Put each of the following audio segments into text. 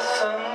sun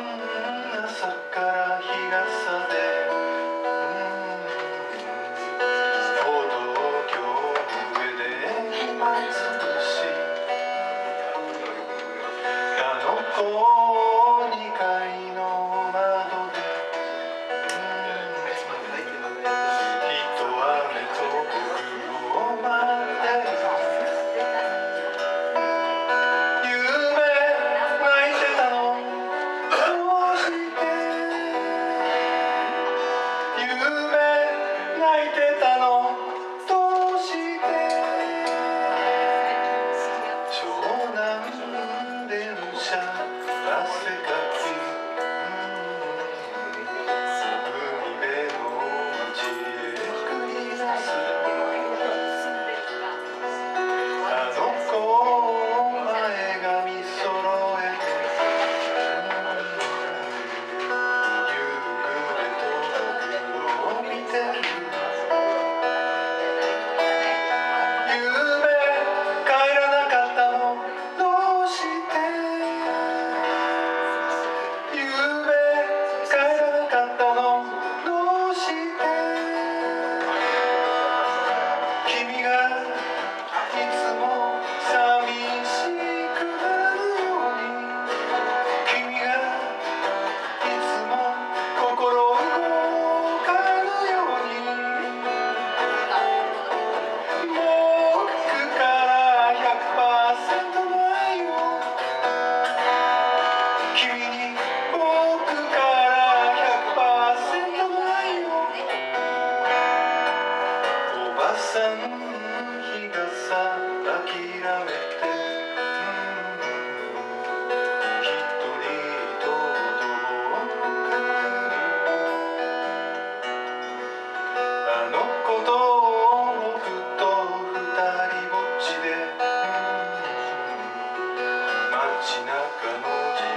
街中の